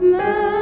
My